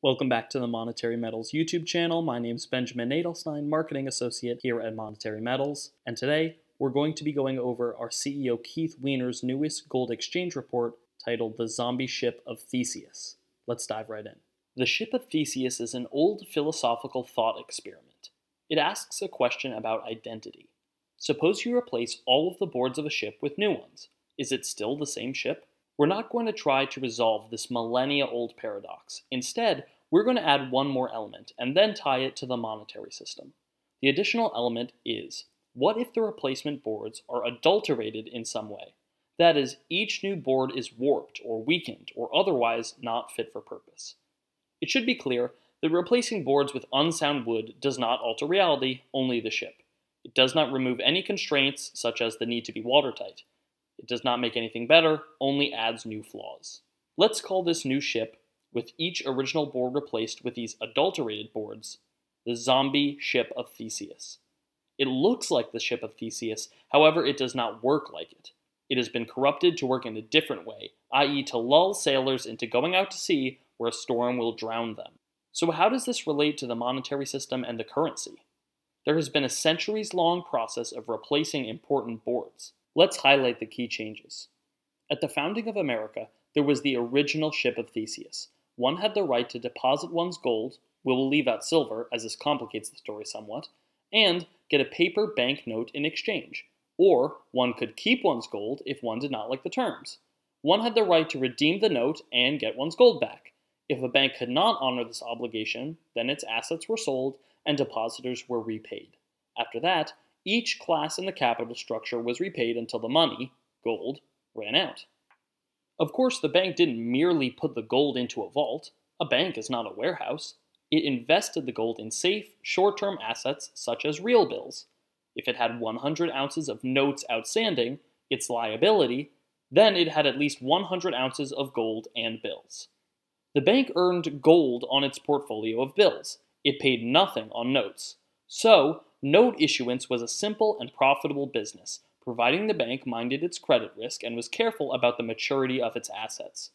Welcome back to the Monetary Metals YouTube channel. My name is Benjamin Nadelstein, Marketing Associate here at Monetary Metals, and today we're going to be going over our CEO Keith Weiner's newest gold exchange report titled The Zombie Ship of Theseus. Let's dive right in. The Ship of Theseus is an old philosophical thought experiment. It asks a question about identity. Suppose you replace all of the boards of a ship with new ones. Is it still the same ship? We're not going to try to resolve this millennia old paradox. Instead, we're going to add one more element and then tie it to the monetary system. The additional element is what if the replacement boards are adulterated in some way? That is, each new board is warped or weakened or otherwise not fit for purpose. It should be clear that replacing boards with unsound wood does not alter reality, only the ship. It does not remove any constraints, such as the need to be watertight. It does not make anything better, only adds new flaws. Let's call this new ship, with each original board replaced with these adulterated boards, the zombie ship of Theseus. It looks like the ship of Theseus, however, it does not work like it. It has been corrupted to work in a different way, i.e., to lull sailors into going out to sea where a storm will drown them. So, how does this relate to the monetary system and the currency? There has been a centuries long process of replacing important boards. Let's highlight the key changes. At the founding of America, there was the original ship of Theseus. One had the right to deposit one's gold, we will leave out silver as this complicates the story somewhat, and get a paper bank note in exchange. Or one could keep one's gold if one did not like the terms. One had the right to redeem the note and get one's gold back. If a bank could not honor this obligation, then its assets were sold and depositors were repaid. After that, each class in the capital structure was repaid until the money, gold, ran out. Of course, the bank didn't merely put the gold into a vault. A bank is not a warehouse. It invested the gold in safe, short-term assets such as real bills. If it had 100 ounces of notes outstanding, its liability, then it had at least 100 ounces of gold and bills. The bank earned gold on its portfolio of bills. It paid nothing on notes. So, Note issuance was a simple and profitable business, providing the bank minded its credit risk and was careful about the maturity of its assets.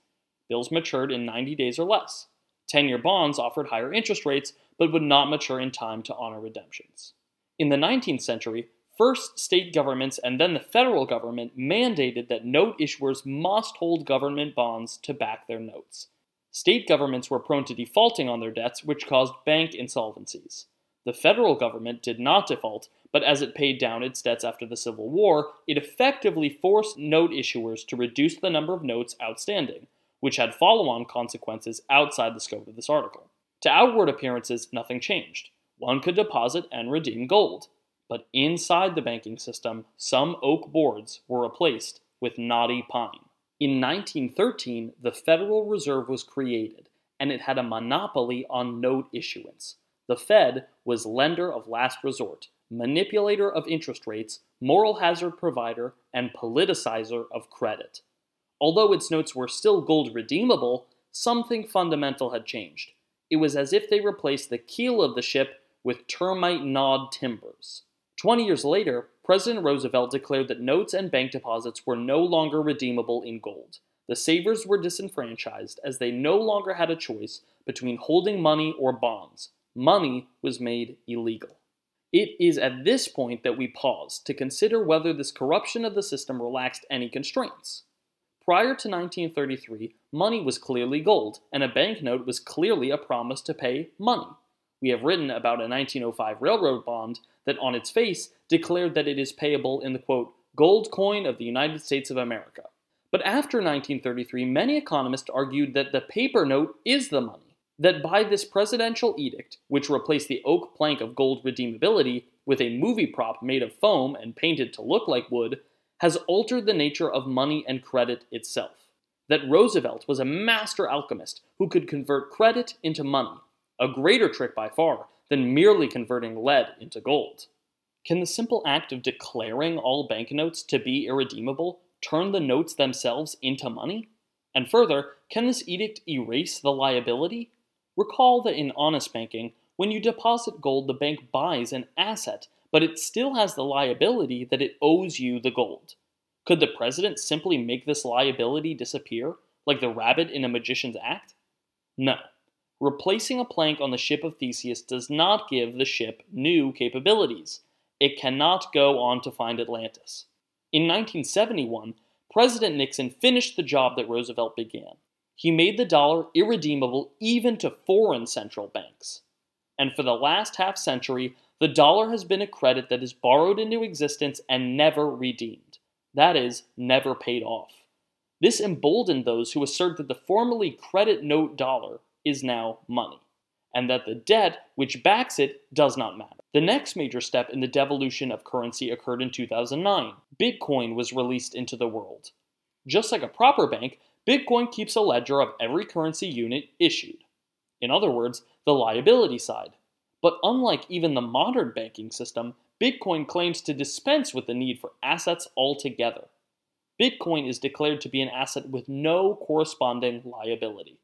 Bills matured in 90 days or less. 10 year bonds offered higher interest rates but would not mature in time to honor redemptions. In the 19th century, first state governments and then the federal government mandated that note issuers must hold government bonds to back their notes. State governments were prone to defaulting on their debts, which caused bank insolvencies. The federal government did not default, but as it paid down its debts after the Civil War, it effectively forced note issuers to reduce the number of notes outstanding, which had follow on consequences outside the scope of this article. To outward appearances, nothing changed. One could deposit and redeem gold. But inside the banking system, some oak boards were replaced with knotty pine. In 1913, the Federal Reserve was created, and it had a monopoly on note issuance. The Fed was lender of last resort, manipulator of interest rates, moral hazard provider, and politicizer of credit. Although its notes were still gold redeemable, something fundamental had changed. It was as if they replaced the keel of the ship with termite gnawed timbers. Twenty years later, President Roosevelt declared that notes and bank deposits were no longer redeemable in gold. The savers were disenfranchised as they no longer had a choice between holding money or bonds, money was made illegal. It is at this point that we pause to consider whether this corruption of the system relaxed any constraints. Prior to 1933, money was clearly gold, and a banknote was clearly a promise to pay money. We have written about a 1905 railroad bond that on its face declared that it is payable in the quote, gold coin of the United States of America. But after 1933, many economists argued that the paper note is the money that by this presidential edict, which replaced the oak plank of gold redeemability with a movie prop made of foam and painted to look like wood, has altered the nature of money and credit itself. That Roosevelt was a master alchemist who could convert credit into money, a greater trick by far than merely converting lead into gold. Can the simple act of declaring all banknotes to be irredeemable turn the notes themselves into money? And further, can this edict erase the liability Recall that in honest banking, when you deposit gold, the bank buys an asset, but it still has the liability that it owes you the gold. Could the president simply make this liability disappear, like the rabbit in a magician's act? No. Replacing a plank on the ship of Theseus does not give the ship new capabilities. It cannot go on to find Atlantis. In 1971, President Nixon finished the job that Roosevelt began. He made the dollar irredeemable even to foreign central banks. And for the last half century, the dollar has been a credit that is borrowed into existence and never redeemed. That is, never paid off. This emboldened those who assert that the formerly credit note dollar is now money, and that the debt which backs it does not matter. The next major step in the devolution of currency occurred in 2009. Bitcoin was released into the world. Just like a proper bank, Bitcoin keeps a ledger of every currency unit issued. In other words, the liability side. But unlike even the modern banking system, Bitcoin claims to dispense with the need for assets altogether. Bitcoin is declared to be an asset with no corresponding liability.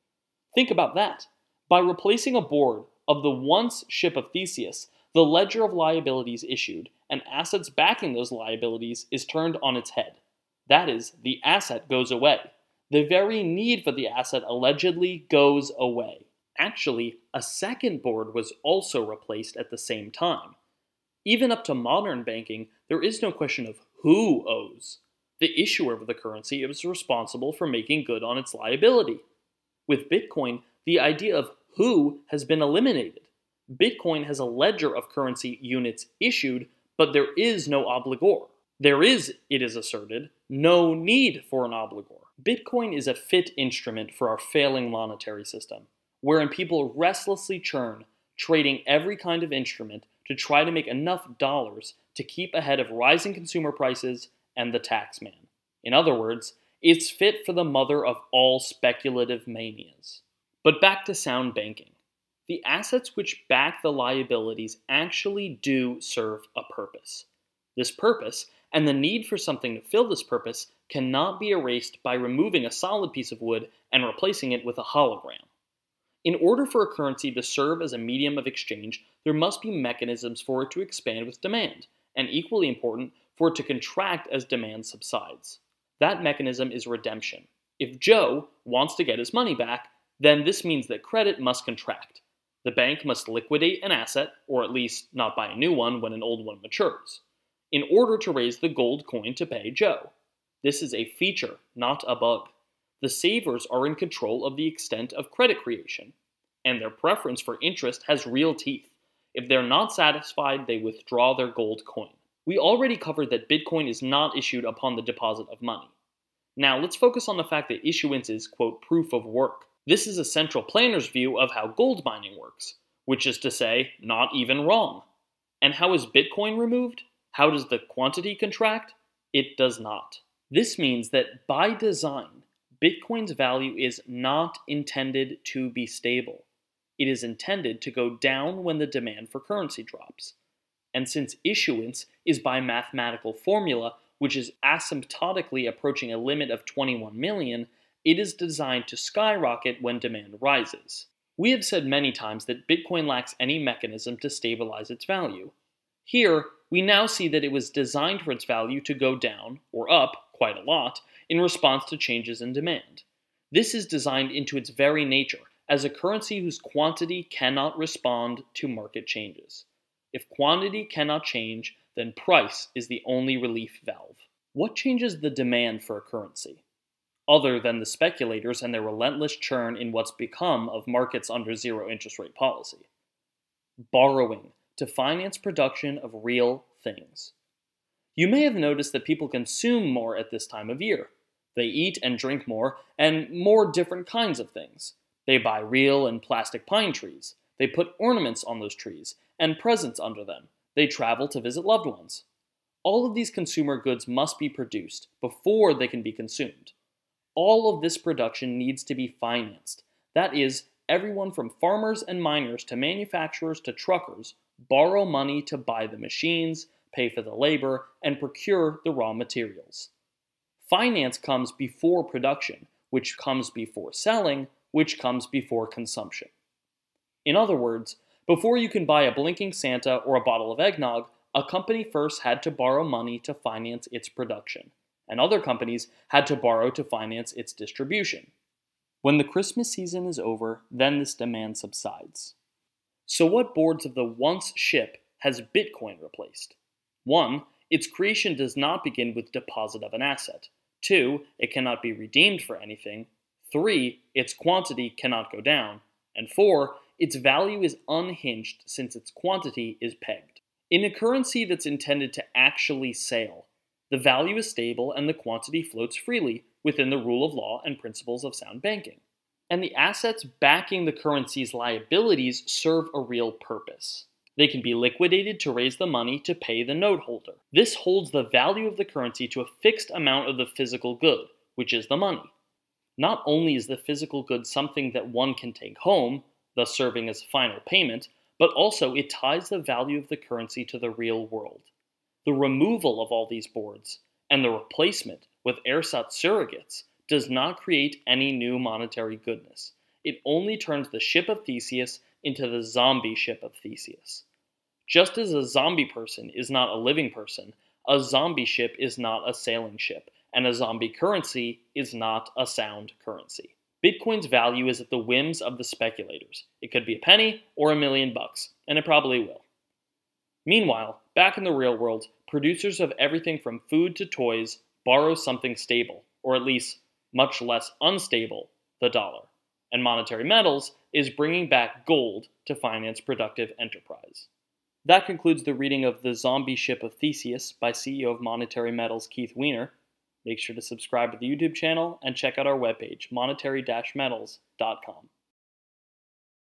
Think about that. By replacing a board of the once ship of Theseus, the ledger of liabilities issued, and assets backing those liabilities is turned on its head. That is, the asset goes away. The very need for the asset allegedly goes away. Actually, a second board was also replaced at the same time. Even up to modern banking, there is no question of who owes. The issuer of the currency is responsible for making good on its liability. With Bitcoin, the idea of who has been eliminated. Bitcoin has a ledger of currency units issued, but there is no obligor. There is, it is asserted, no need for an obligor. Bitcoin is a fit instrument for our failing monetary system wherein people restlessly churn, trading every kind of instrument to try to make enough dollars to keep ahead of rising consumer prices and the taxman. In other words, it's fit for the mother of all speculative manias. But back to sound banking. The assets which back the liabilities actually do serve a purpose. This purpose, and the need for something to fill this purpose, cannot be erased by removing a solid piece of wood and replacing it with a hologram. In order for a currency to serve as a medium of exchange, there must be mechanisms for it to expand with demand, and equally important, for it to contract as demand subsides. That mechanism is redemption. If Joe wants to get his money back, then this means that credit must contract. The bank must liquidate an asset, or at least not buy a new one when an old one matures, in order to raise the gold coin to pay Joe. This is a feature, not a bug the savers are in control of the extent of credit creation, and their preference for interest has real teeth. If they're not satisfied, they withdraw their gold coin. We already covered that Bitcoin is not issued upon the deposit of money. Now let's focus on the fact that issuance is, quote, proof of work. This is a central planner's view of how gold mining works, which is to say, not even wrong. And how is Bitcoin removed? How does the quantity contract? It does not. This means that by design, Bitcoin's value is not intended to be stable. It is intended to go down when the demand for currency drops. And since issuance is by mathematical formula, which is asymptotically approaching a limit of 21 million, it is designed to skyrocket when demand rises. We have said many times that Bitcoin lacks any mechanism to stabilize its value. Here, we now see that it was designed for its value to go down, or up, quite a lot, in response to changes in demand. This is designed into its very nature as a currency whose quantity cannot respond to market changes. If quantity cannot change, then price is the only relief valve. What changes the demand for a currency? Other than the speculators and their relentless churn in what's become of markets under zero interest rate policy. Borrowing to finance production of real things. You may have noticed that people consume more at this time of year. They eat and drink more, and more different kinds of things. They buy real and plastic pine trees. They put ornaments on those trees, and presents under them. They travel to visit loved ones. All of these consumer goods must be produced before they can be consumed. All of this production needs to be financed. That is, everyone from farmers and miners to manufacturers to truckers borrow money to buy the machines, pay for the labor, and procure the raw materials. Finance comes before production, which comes before selling, which comes before consumption. In other words, before you can buy a blinking Santa or a bottle of eggnog, a company first had to borrow money to finance its production, and other companies had to borrow to finance its distribution. When the Christmas season is over, then this demand subsides. So, what boards of the once ship has Bitcoin replaced? 1. Its creation does not begin with deposit of an asset. 2. It cannot be redeemed for anything. 3. Its quantity cannot go down. And 4. Its value is unhinged since its quantity is pegged. In a currency that's intended to actually sail, the value is stable and the quantity floats freely within the rule of law and principles of sound banking. And the assets backing the currency's liabilities serve a real purpose. They can be liquidated to raise the money to pay the note holder. This holds the value of the currency to a fixed amount of the physical good, which is the money. Not only is the physical good something that one can take home, thus serving as final payment, but also it ties the value of the currency to the real world. The removal of all these boards and the replacement with ersatz surrogates does not create any new monetary goodness. It only turns the ship of Theseus into the zombie ship of Theseus. Just as a zombie person is not a living person, a zombie ship is not a sailing ship, and a zombie currency is not a sound currency. Bitcoin's value is at the whims of the speculators. It could be a penny or a million bucks, and it probably will. Meanwhile, back in the real world, producers of everything from food to toys borrow something stable, or at least much less unstable, the dollar. And Monetary Metals is bringing back gold to finance productive enterprise. That concludes the reading of The Zombie Ship of Theseus by CEO of Monetary Metals Keith Weiner. Make sure to subscribe to the YouTube channel and check out our webpage, monetary-metals.com.